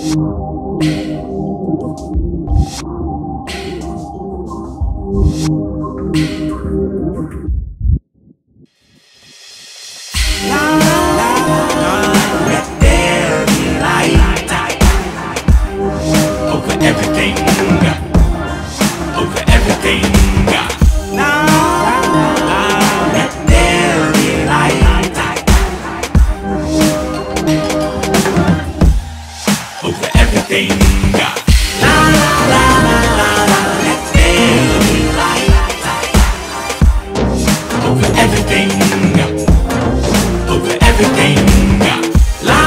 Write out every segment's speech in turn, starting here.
Thank you. Everything. La.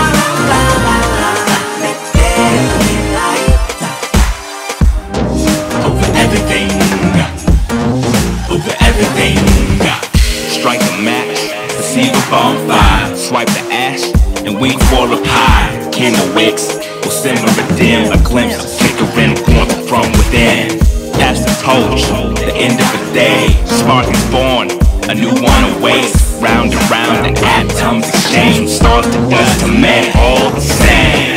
Over everything. Over everything. Strike a match, receive a bonfire, swipe the ash, and wink for a pie. Candle wicks will simmer dim, a glimpse of flickering warmth from within. Pass the torch, the end of the day, spark is born, a new one awaits. Round and round, the atoms exchange, stars to dust to men all the same.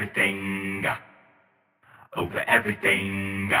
everything, over everything.